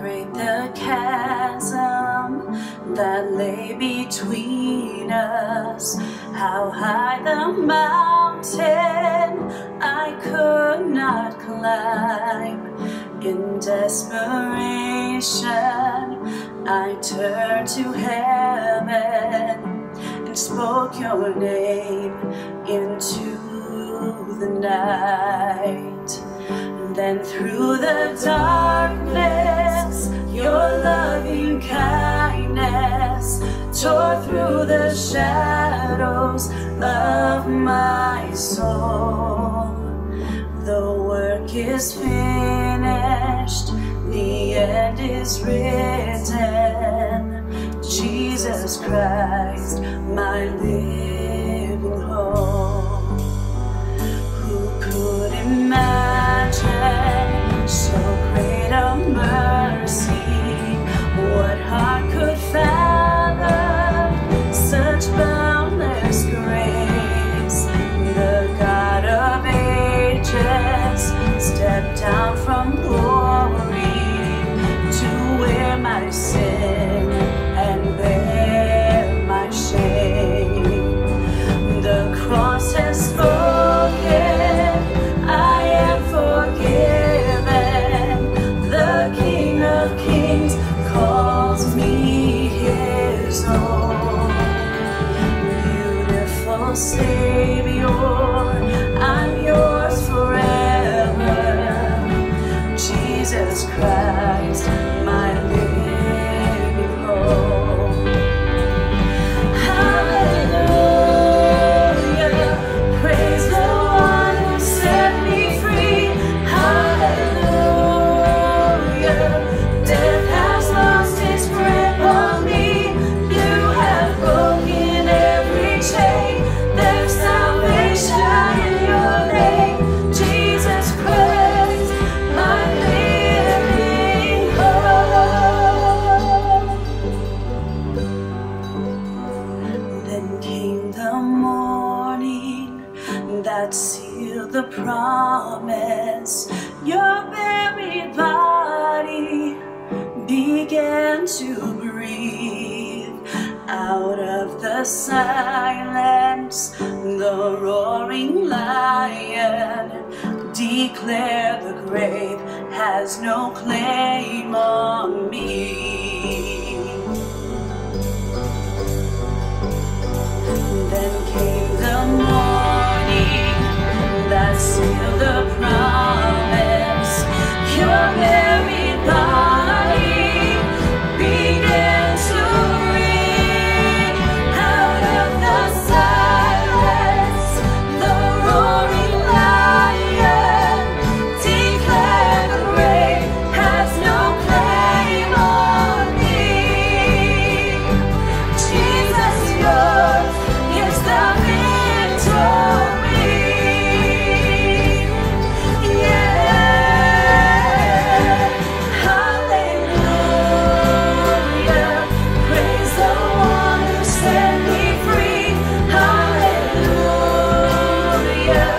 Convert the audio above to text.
great the chasm that lay between us, how high the mountain I could not climb. In desperation, I turned to heaven and spoke your name into the night. And then through the darkness, shadows of my soul. The work is finished, the end is written. Jesus Christ, my living Savior, promise. Your very body began to breathe out of the silence. The roaring lion declared the grave has no claim on me. yeah.